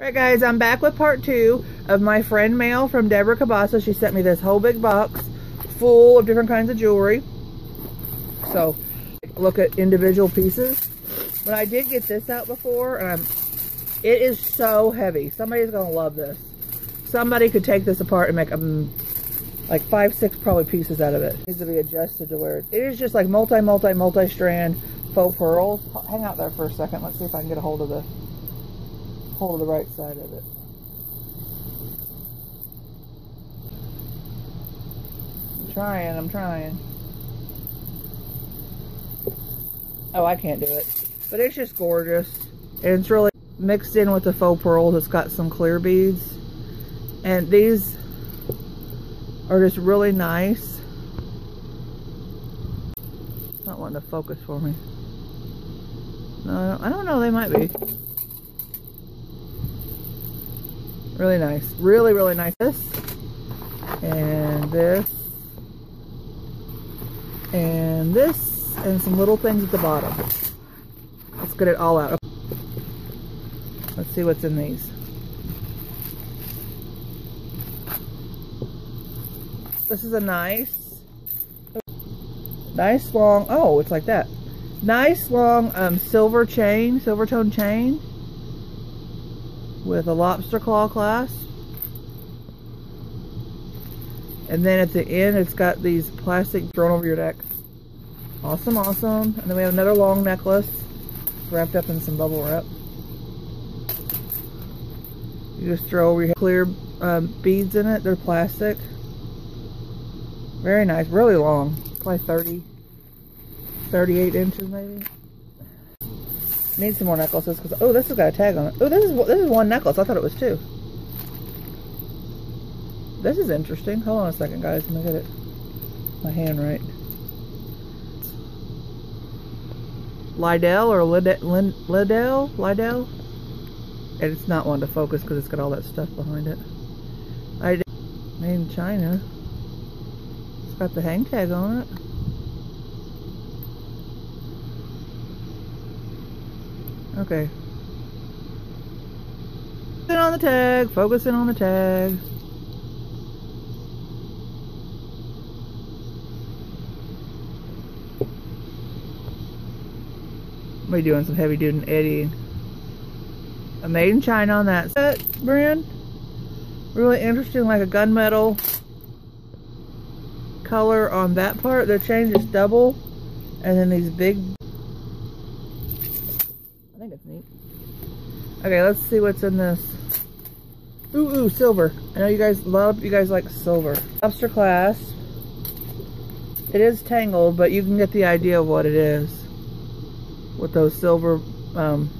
Alright guys, I'm back with part two of my friend mail from Deborah Cabassa. She sent me this whole big box full of different kinds of jewelry. So, look at individual pieces. But I did get this out before, and I'm, it is so heavy. Somebody's going to love this. Somebody could take this apart and make um, like five, six probably pieces out of it. it. Needs to be adjusted to where it is just like multi, multi, multi-strand faux pearls. Hang out there for a second. Let's see if I can get a hold of the of the right side of it. I'm trying, I'm trying. Oh, I can't do it. But it's just gorgeous. And it's really mixed in with the faux pearls. It's got some clear beads. And these are just really nice. Not wanting to focus for me. No, I don't know. They might be. Really nice. Really, really nice. This. And this. And this. And some little things at the bottom. Let's get it all out. Let's see what's in these. This is a nice, nice long, oh, it's like that. Nice long um, silver chain, silver tone chain with a lobster claw clasp. And then at the end, it's got these plastic thrown over your neck. Awesome, awesome. And then we have another long necklace wrapped up in some bubble wrap. You just throw over your clear um, beads in it. They're plastic. Very nice. Really long. Probably 30, 38 inches maybe. Need some more necklaces because oh, this has got a tag on it. Oh, this is this is one necklace. I thought it was two. This is interesting. Hold on a second, guys. Let me get it. My hand right. Liddell or Liddell? Liddell? And it's not one to focus because it's got all that stuff behind it. I made in China. It's got the hang tag on it. Okay. Focusing on the tag, focusing on the tag. We're doing some heavy duty eddying. A made in China on that set brand. Really interesting, like a gunmetal color on that part. The chain is double. And then these big Okay, let's see what's in this. Ooh, ooh, silver. I know you guys love, you guys like silver. Lobster clasp. It is tangled, but you can get the idea of what it is. With those silver um,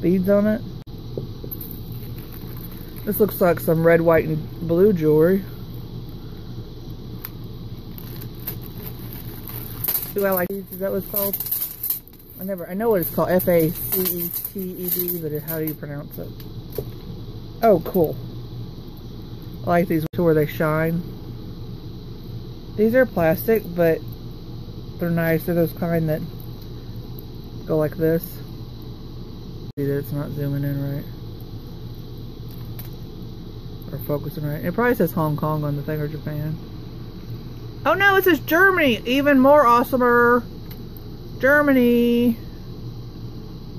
beads on it. This looks like some red, white, and blue jewelry. Do I like these? Is that what it's called? I never, I know what it's called, F-A-C-E-T-E-D, but how do you pronounce it? Oh, cool. I like these to where they shine. These are plastic, but they're nice. They're those kind that go like this. See that it's not zooming in right. Or focusing right. It probably says Hong Kong on the thing or Japan. Oh no, it says Germany! Even more awesomer! Germany.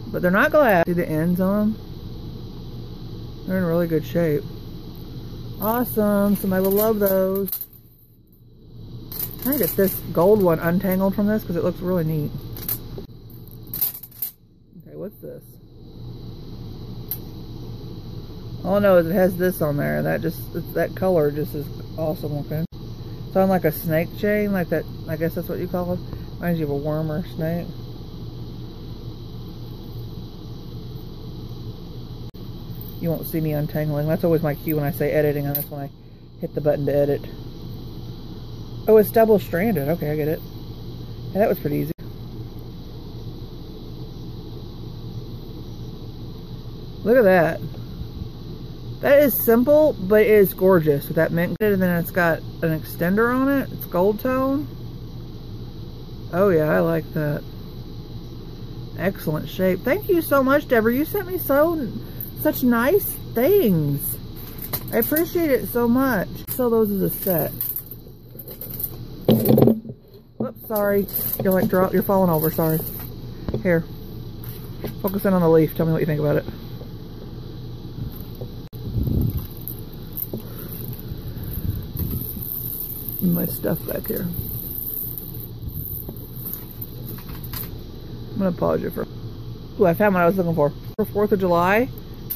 But they're not glass. See the ends on them? They're in really good shape. Awesome. Somebody will love those. To get this gold one untangled from this because it looks really neat. Okay, what's this? All I know is it has this on there. That just, that color just is awesome looking. It's on like a snake chain, like that, I guess that's what you call it. Reminds you of a worm or a snake. You won't see me untangling. That's always my cue when I say editing, and that's when I hit the button to edit. Oh, it's double stranded. Okay, I get it. Yeah, that was pretty easy. Look at that. That is simple, but it is gorgeous with that mint. And then it's got an extender on it. It's gold tone. Oh yeah, I like that. Excellent shape. Thank you so much, Deborah. You sent me so such nice things. I appreciate it so much. Sell those as a set. Whoops, sorry. You're like drop. You're falling over. Sorry. Here. Focus in on the leaf. Tell me what you think about it. My stuff back here. I'm gonna it for. Ooh, I found what I was looking for. For Fourth of July.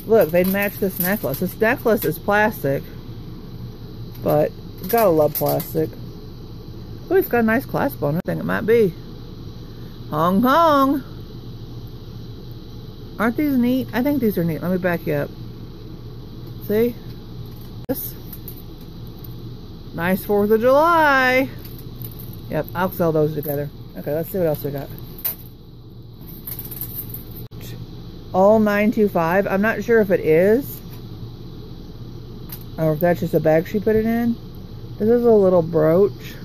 Look, they match this necklace. This necklace is plastic, but gotta love plastic. Oh, it's got a nice clasp on it. I think it might be. Hong Kong. Aren't these neat? I think these are neat. Let me back you up. See? This. Nice 4th of July. Yep, I'll sell those together. Okay, let's see what else we got. All 925. I'm not sure if it is. Or if that's just a bag she put it in. This is a little brooch.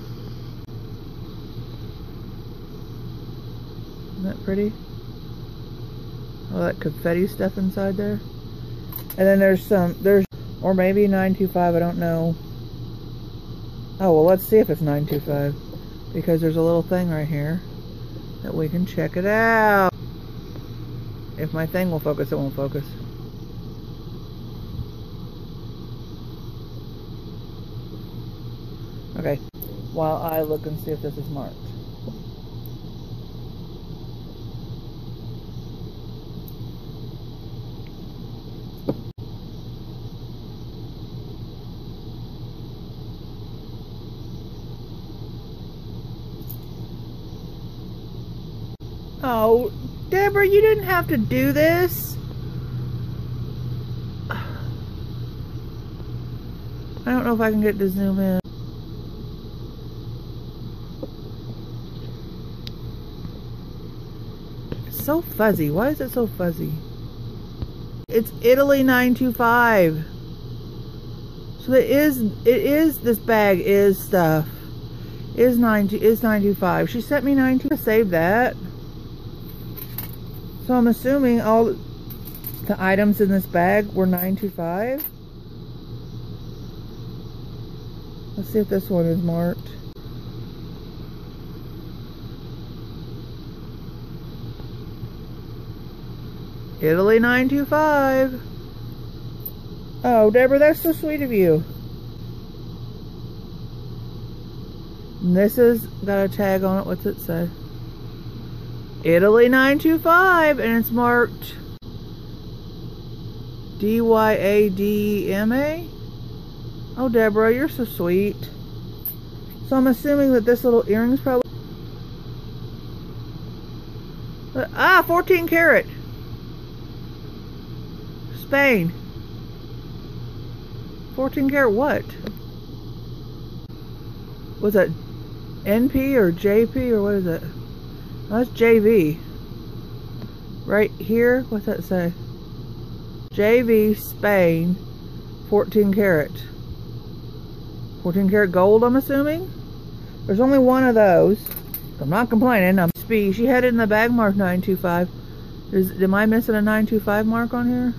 Isn't that pretty? All that confetti stuff inside there. And then there's some, there's, or maybe 925, I don't know. Oh, well, let's see if it's 925. Because there's a little thing right here that we can check it out. If my thing will focus, it won't focus. Okay, while I look and see if this is marked. Oh, Deborah, you didn't have to do this. I don't know if I can get to zoom in. It's so fuzzy. Why is it so fuzzy? It's Italy 925. So it is, it is, this bag is stuff. Is 9, is 925. She sent me 925. Save that. So I'm assuming all the items in this bag were 925. Let's see if this one is marked. Italy 925. Oh, Deborah, that's so sweet of you. And this has got a tag on it. What's it say? Italy 925 and it's marked D-Y-A-D-M-A. Oh, Deborah, you're so sweet. So I'm assuming that this little earring's probably... Ah, 14 karat. Spain. 14 karat what? Was that NP or JP or what is it? That's JV. Right here, what's that say? JV Spain, 14 karat. 14 karat gold, I'm assuming? There's only one of those. I'm not complaining. I'm speed. She had it in the bag mark 925. Is, am I missing a 925 mark on here?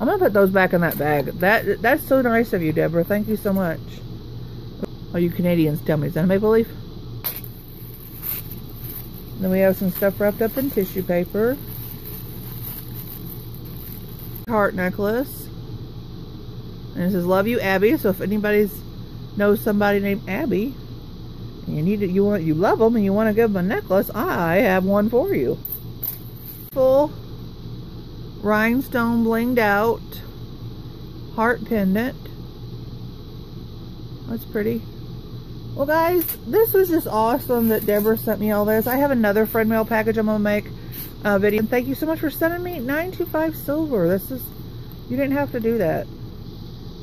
I'm gonna put those back in that bag. That that's so nice of you, Deborah. Thank you so much. Oh, you Canadians tell me, is that a maple leaf? Then we have some stuff wrapped up in tissue paper. Heart necklace. And it says, love you, Abby. So if anybody's knows somebody named Abby, and you need it, you want, you love them, and you want to give them a necklace, I have one for you. Full rhinestone blinged out heart pendant. That's pretty. Well, guys, this was just awesome that Deborah sent me all this. I have another friend mail package I'm to make a video. And thank you so much for sending me 925 silver. This is, you didn't have to do that.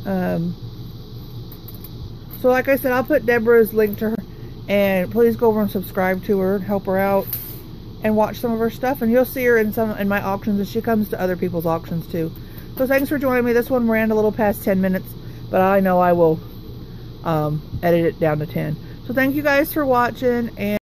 Um, so like I said, I'll put Deborah's link to her. And please go over and subscribe to her. and Help her out. And watch some of her stuff. And you'll see her in some in my auctions. And she comes to other people's auctions too. So thanks for joining me. This one ran a little past 10 minutes. But I know I will um, edit it down to 10. So thank you guys for watching and